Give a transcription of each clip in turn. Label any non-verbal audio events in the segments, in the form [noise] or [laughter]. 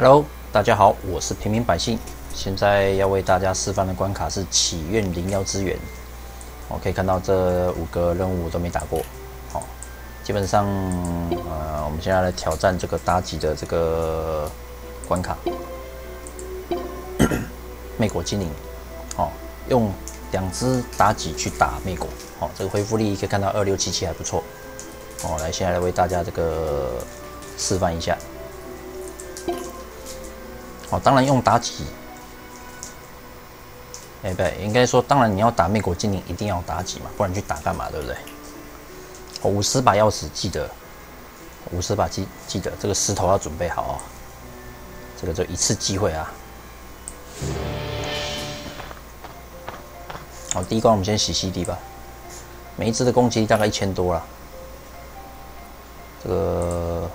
Hello，大家好，我是平民百姓。现在要为大家示范的关卡是祈愿灵妖之源。我可以看到这五个任务都没打过。好，基本上，呃，我们现在来挑战这个妲己的这个关卡。[coughs] 魅果精灵，好，用两只妲己去打魅果。好，这个恢复力可以看到二六七七还不错。哦，来，现在来为大家这个示范一下。哦，当然用妲己，哎，不对，应该说，当然你要打灭国精灵，一定要妲己嘛，不然去打干嘛，对不对？哦，五十把钥匙记得，五十把记记得，这个石头要准备好哦，这个就一次机会啊。好，第一关我们先洗 CD 吧，每一只的攻击力大概一千多了，这个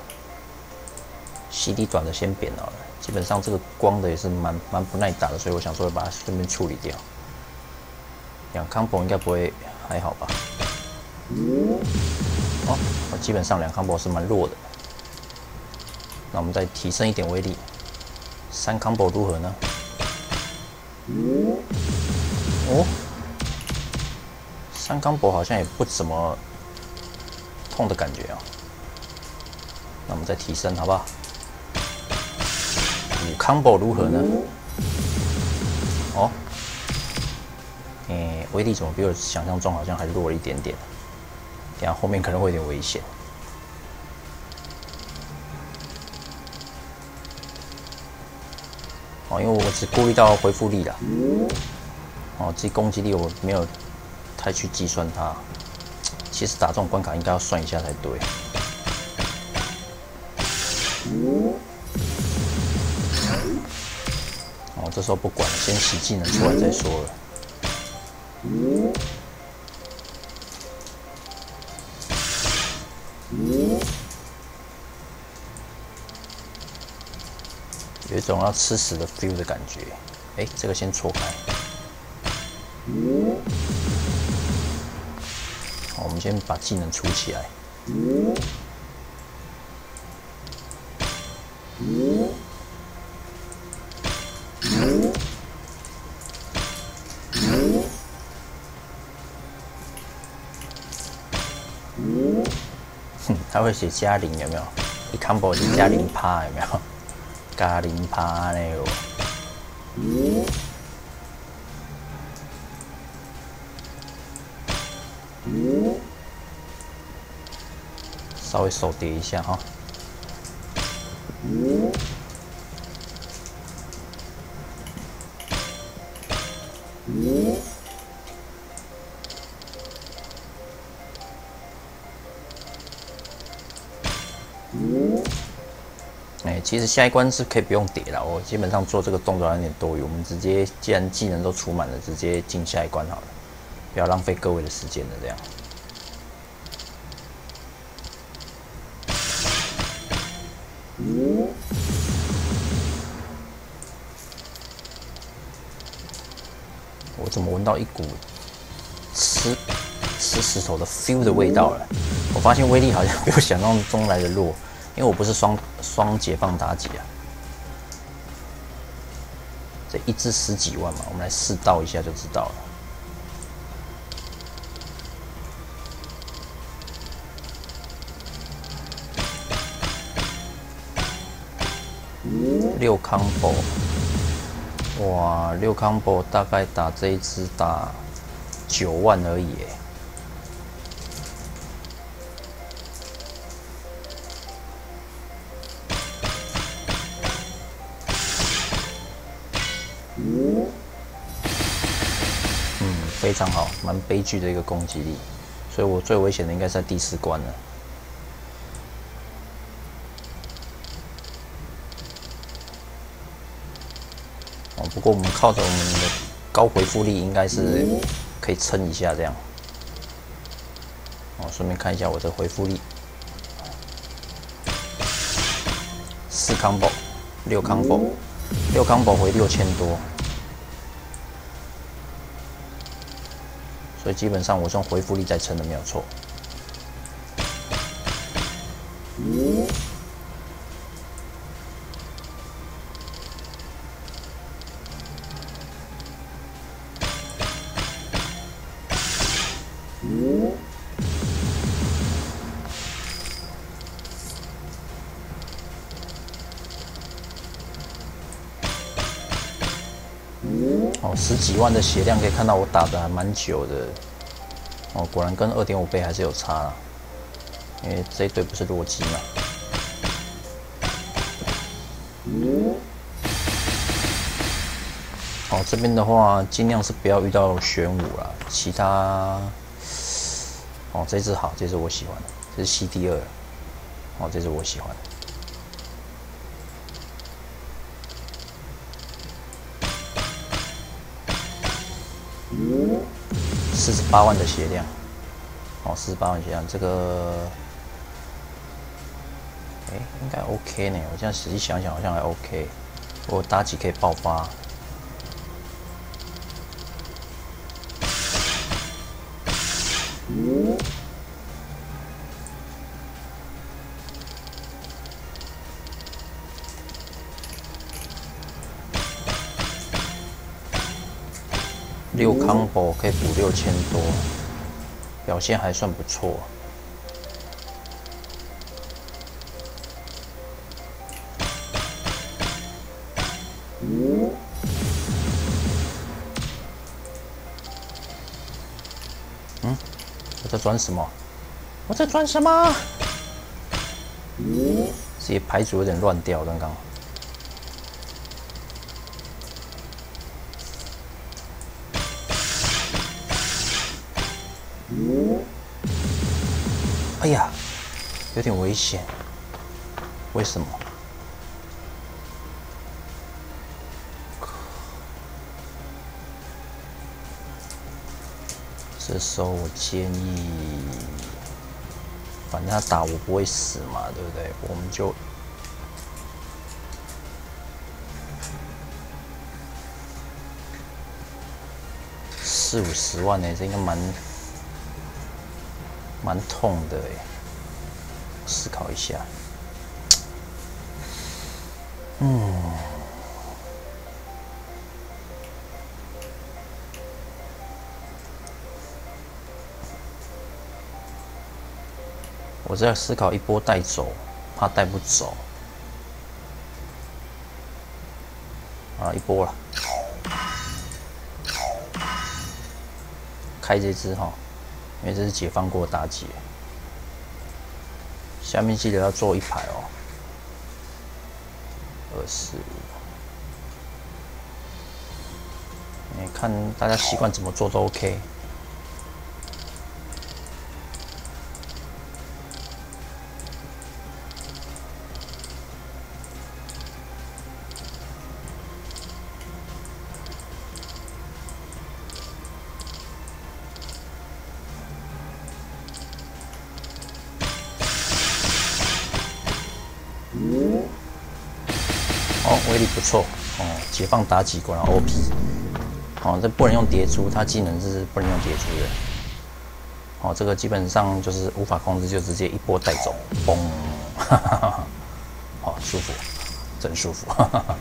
CD 短的先扁好了。基本上这个光的也是蛮蛮不耐打的，所以我想说把它顺便处理掉。两 combo 应该不会还好吧？哦，我基本上两 combo 是蛮弱的。那我们再提升一点威力，三 combo 如何呢？哦，三 combo 好像也不怎么痛的感觉啊。那我们再提升好不好？combo 如何呢？哦，诶，威力怎么比我想象中好像还弱了一点点？等下后面可能会有点危险。哦，因为我只顾虑到回复力了。哦，这攻击力我没有太去计算它。其实打这种关卡应该要算一下才对。这时候不管，先洗技能出来再说了。有一种要吃屎的 feel 的感觉。哎，这个先错开。好，我们先把技能出起来。他会写加零有没有？一 combo 就加零趴有没有？加零趴那个。稍微手叠一下哈。其实下一关是可以不用叠了。我基本上做这个动作有点多余，我们直接既然技能都出满了，直接进下一关好了，不要浪费各位的时间了。这样，我怎么闻到一股吃吃石头的 feel 的味道了？我发现威力好像比我想象中来的弱，因为我不是双双解放妲己啊。这一只十几万嘛，我们来试刀一下就知道了。六 combo，哇，六 combo 大概打这一只打九万而已非常好，蛮悲剧的一个攻击力，所以我最危险的应该是在第四关了。哦，不过我们靠着我们的高回复力，应该是可以撑一下这样。哦，顺便看一下我的回复力，四 combo，六 combo，六 combo 回六千多。所以基本上，我是用回复力在撑的，没有错。十几万的血量可以看到我打的还蛮久的。哦，果然跟二点五倍还是有差啦，因为这一队不是弱鸡嘛。哦，这边的话尽量是不要遇到玄武啦，其他。哦，这只好，这只我喜欢，这是 CD 二。哦，这只我喜欢。四十八万的血量，哦，四十八万血量，这个，哎，应该 OK 呢。我现在仔细想想，好像还 OK。我妲己可以爆发。六康宝可以补六千多，表现还算不错。嗯，我在转什么？我在转什么？自己牌组有点乱掉，刚刚。哎呀，有点危险。为什么？这时候我建议，反正他打我不会死嘛，对不对？我们就四五十万呢，这应该蛮。蛮痛的哎，思考一下。嗯，我在思考一波带走，怕带不走。啊，一波了，开这只哈。因为这是解放过大姐，下面记得要坐一排哦，二四五，你看大家习惯怎么做都 OK。哦威力不错。哦，解放妲己果然 OP 哦，这不能用叠珠，它技能是不能用叠珠的。哦，这个基本上就是无法控制，就直接一波带走，嘣，好 [laughs] 舒服，真舒服，哈哈哈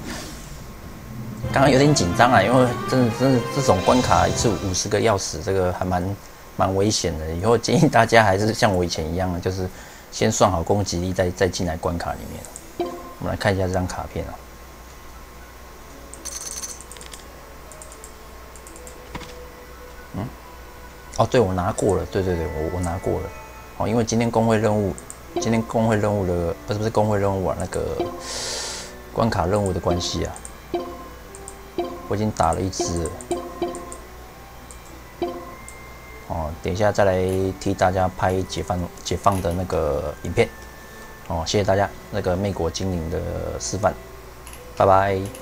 刚刚有点紧张啊，因为真的真的这种关卡一次五十个钥匙，这个还蛮蛮危险的，以后建议大家还是像我以前一样，就是先算好攻击力，再再进来关卡里面。我们来看一下这张卡片啊。嗯哦，对，我拿过了，对对对，我我拿过了。哦，因为今天工会任务，今天工会任务的不是不是工会任务啊，那个关卡任务的关系啊，我已经打了一只。哦，等一下再来替大家拍解放解放的那个影片。哦，谢谢大家那个魅果精灵的示范，拜拜。